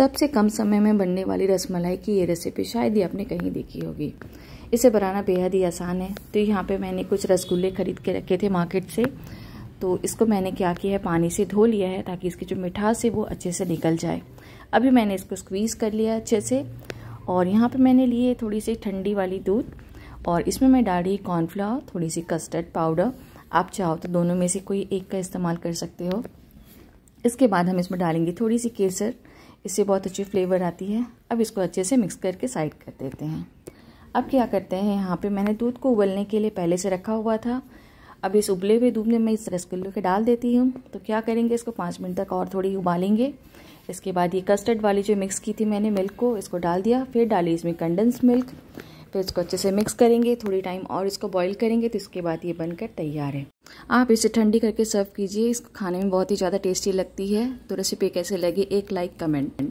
सबसे कम समय में बनने वाली रसमलाई की ये रेसिपी शायद ही आपने कहीं देखी होगी। इसे बनाना बेहद ही आसान है। तो यहाँ पे मैंने कुछ रसगुल्ले खरीद के रखे थे मार्केट से। तो इसको मैंने क्या किया है? पानी से धो लिया है ताकि इसकी जो मिठास है वो अच्छे से निकल जाए। अभी मैंने इसको स्क्वीज़ कर लिया अच्छे से। और यहाँ पे मैंने लिए थोड़ी सी ठंडी वाली दूध। और इसमें मैं डाल कॉर्नफ्लावर थोड़ी सी कस्टर्ड पाउडर आप चाहो तो दोनों में से कोई एक का इस्तेमाल कर सकते हो। इसके बाद हम इसमें डालेंगे थोड़ी सी केसर। इससे बहुत अच्छी फ्लेवर आती है। अब इसको अच्छे से मिक्स करके साइड कर देते हैं। अब क्या करते हैं, यहाँ पे मैंने दूध को उबलने के लिए पहले से रखा हुआ था। अब इस उबले हुए दूध में मैं इस रसगुल्ले के डाल देती हूँ। तो क्या करेंगे, इसको पाँच मिनट तक और थोड़ी उबालेंगे। इसके बाद ये कस्टर्ड वाली जो मिक्स की थी मैंने मिल्क को, इसको डाल दिया। फिर डाली इसमें कंडेंस मिल्क फिर इसको अच्छे से मिक्स करेंगे, थोड़ी टाइम और इसको बॉईल करेंगे तो इसके बाद ये बनकर तैयार है। आप इसे ठंडी करके सर्व कीजिए, इसको खाने में बहुत ही ज़्यादा टेस्टी लगती है। तो रेसिपी कैसे लगी, एक लाइक कमेंट